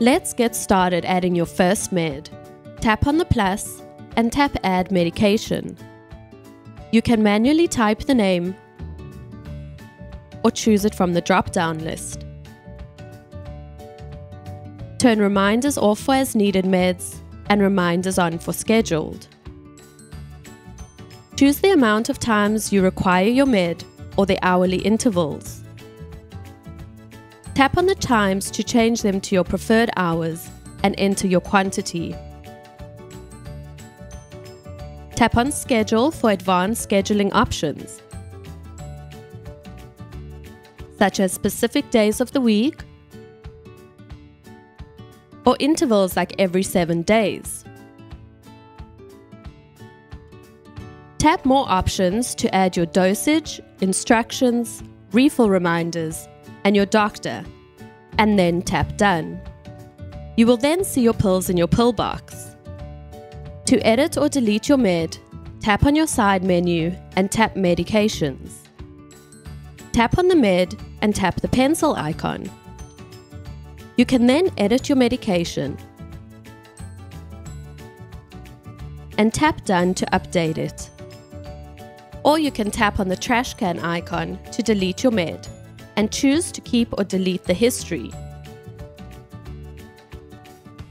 Let's get started adding your first med. Tap on the plus and tap Add Medication. You can manually type the name or choose it from the drop-down list. Turn reminders off for as needed meds and reminders on for scheduled. Choose the amount of times you require your med or the hourly intervals. Tap on the times to change them to your preferred hours and enter your quantity. Tap on Schedule for advanced scheduling options, such as specific days of the week or intervals like every seven days. Tap More options to add your dosage, instructions, refill reminders, and your doctor, and then tap Done. You will then see your pills in your pill box. To edit or delete your med, tap on your side menu and tap Medications. Tap on the med and tap the pencil icon. You can then edit your medication and tap Done to update it. Or you can tap on the trash can icon to delete your med and choose to keep or delete the history.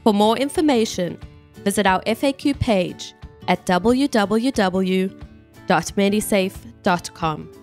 For more information, visit our FAQ page at www.medisafe.com.